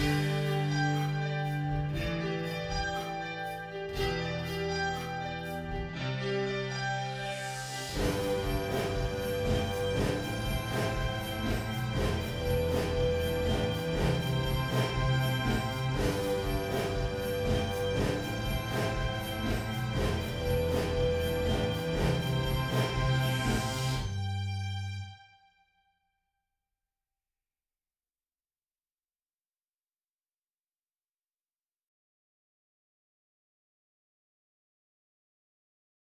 Música